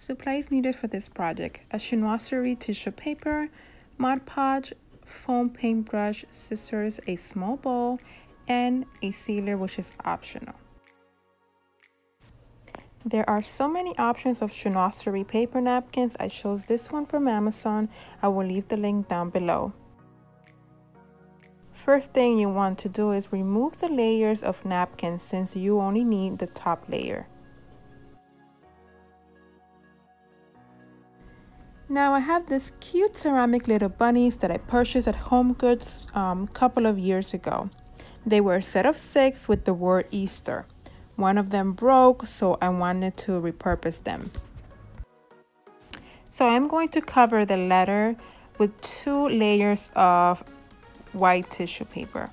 Supplies needed for this project. A chinoiserie tissue paper, Mod Podge, foam paintbrush, scissors, a small bowl, and a sealer which is optional. There are so many options of chinoiserie paper napkins. I chose this one from Amazon. I will leave the link down below. First thing you want to do is remove the layers of napkins since you only need the top layer. Now I have this cute ceramic little bunnies that I purchased at Home Goods a um, couple of years ago. They were a set of six with the word Easter. One of them broke, so I wanted to repurpose them. So I'm going to cover the letter with two layers of white tissue paper.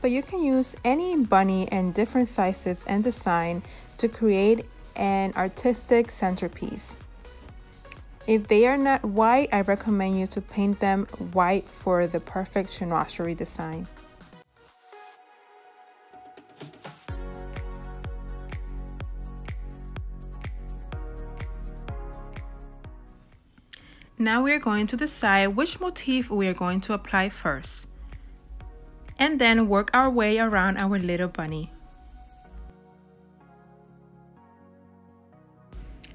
But you can use any bunny in different sizes and design to create an artistic centerpiece. If they are not white, I recommend you to paint them white for the perfect chinoiserie design. Now we are going to decide which motif we are going to apply first. And then work our way around our little bunny.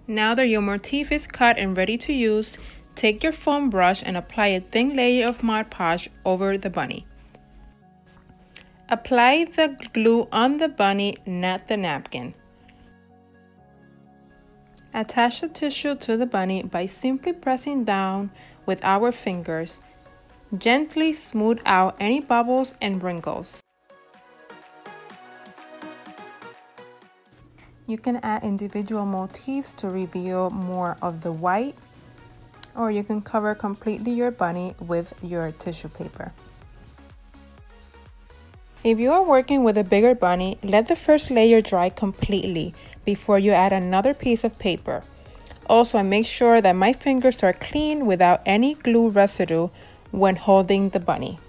Now that your motif is cut and ready to use, take your foam brush and apply a thin layer of Mod Podge over the bunny. Apply the glue on the bunny, not the napkin. Attach the tissue to the bunny by simply pressing down with our fingers. Gently smooth out any bubbles and wrinkles. You can add individual motifs to reveal more of the white or you can cover completely your bunny with your tissue paper. If you are working with a bigger bunny, let the first layer dry completely before you add another piece of paper. Also, I make sure that my fingers are clean without any glue residue when holding the bunny.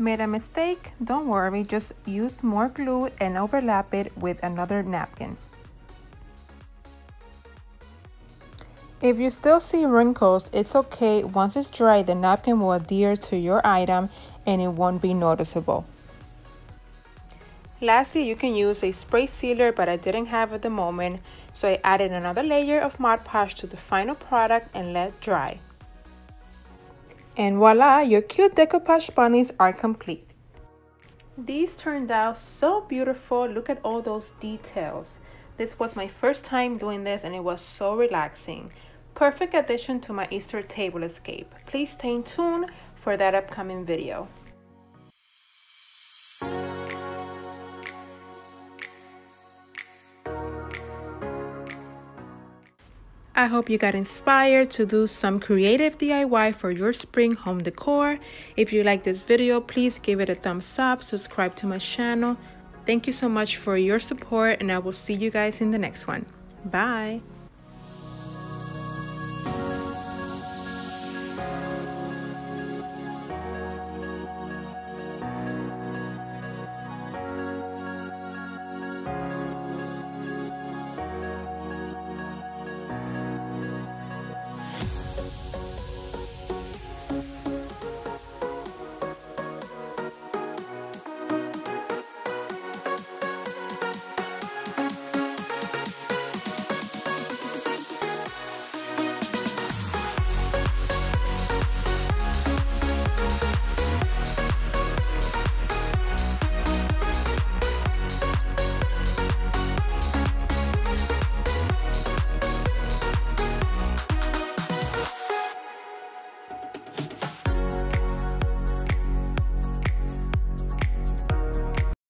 Made a mistake? Don't worry, just use more glue and overlap it with another napkin. If you still see wrinkles, it's okay. Once it's dry, the napkin will adhere to your item and it won't be noticeable. Lastly, you can use a spray sealer, but I didn't have at the moment, so I added another layer of Mod Podge to the final product and let dry. And voila, your cute decoupage bunnies are complete. These turned out so beautiful. Look at all those details. This was my first time doing this and it was so relaxing. Perfect addition to my Easter tablescape. Please stay tuned for that upcoming video. I hope you got inspired to do some creative DIY for your spring home decor. If you like this video, please give it a thumbs up, subscribe to my channel. Thank you so much for your support and I will see you guys in the next one. Bye!